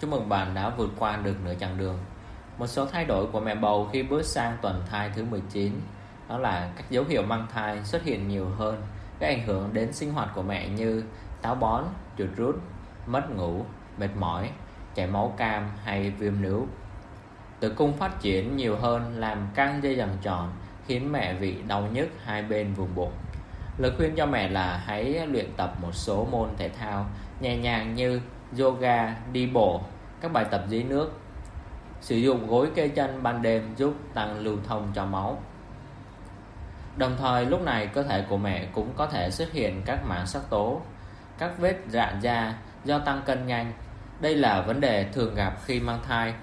Chúc mừng bạn đã vượt qua được nửa chặng đường. Một số thay đổi của mẹ bầu khi bước sang tuần thai thứ 19 đó là các dấu hiệu mang thai xuất hiện nhiều hơn, các ảnh hưởng đến sinh hoạt của mẹ như táo bón, chuột rút, mất ngủ, mệt mỏi, chảy máu cam hay viêm nữ. Tử cung phát triển nhiều hơn làm căng dây dằng tròn khiến mẹ bị đau nhức hai bên vùng bụng. Lời khuyên cho mẹ là hãy luyện tập một số môn thể thao nhẹ nhàng như yoga, đi bộ, các bài tập dưới nước. Sử dụng gối kê chân ban đêm giúp tăng lưu thông cho máu. Đồng thời lúc này cơ thể của mẹ cũng có thể xuất hiện các mảng sắc tố, các vết rạn da do tăng cân nhanh. Đây là vấn đề thường gặp khi mang thai.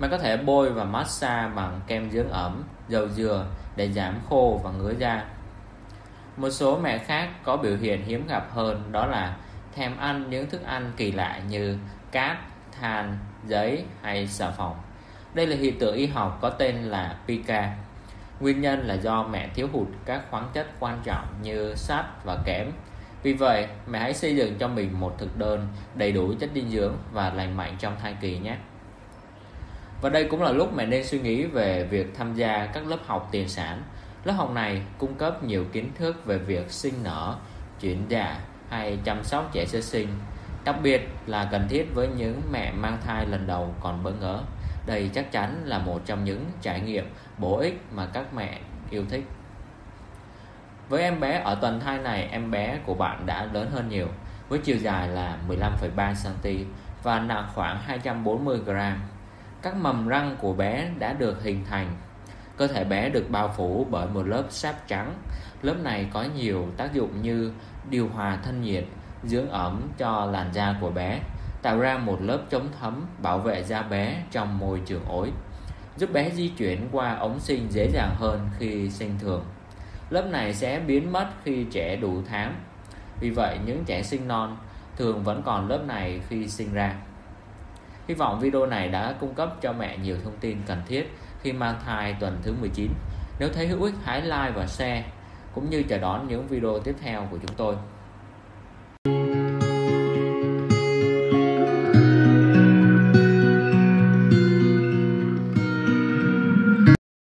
Mẹ có thể bôi và massage bằng kem dưỡng ẩm, dầu dừa để giảm khô và ngứa da. Một số mẹ khác có biểu hiện hiếm gặp hơn đó là thèm ăn những thức ăn kỳ lạ như cát, than, giấy hay xà phòng. Đây là hiện tượng y học có tên là pica. Nguyên nhân là do mẹ thiếu hụt các khoáng chất quan trọng như sắt và kẽm. Vì vậy, mẹ hãy xây dựng cho mình một thực đơn đầy đủ chất dinh dưỡng và lành mạnh trong thai kỳ nhé. Và đây cũng là lúc mẹ nên suy nghĩ về việc tham gia các lớp học tiền sản. Lớp học này cung cấp nhiều kiến thức về việc sinh nở, chuyển dạ hay chăm sóc trẻ sơ sinh. Đặc biệt là cần thiết với những mẹ mang thai lần đầu còn bỡ ngỡ. Đây chắc chắn là một trong những trải nghiệm bổ ích mà các mẹ yêu thích. Với em bé ở tuần thai này, em bé của bạn đã lớn hơn nhiều, với chiều dài là 15,3 cm và nặng khoảng 240 g. Các mầm răng của bé đã được hình thành. Cơ thể bé được bao phủ bởi một lớp sáp trắng. Lớp này có nhiều tác dụng như điều hòa thân nhiệt, dưỡng ẩm cho làn da của bé, tạo ra một lớp chống thấm bảo vệ da bé trong môi trường ối, giúp bé di chuyển qua ống sinh dễ dàng hơn khi sinh thường. Lớp này sẽ biến mất khi trẻ đủ tháng. Vì vậy, những trẻ sinh non thường vẫn còn lớp này khi sinh ra. Hy vọng video này đã cung cấp cho mẹ nhiều thông tin cần thiết khi mang thai tuần thứ 19. Nếu thấy hữu ích hãy like và share, cũng như chờ đón những video tiếp theo của chúng tôi.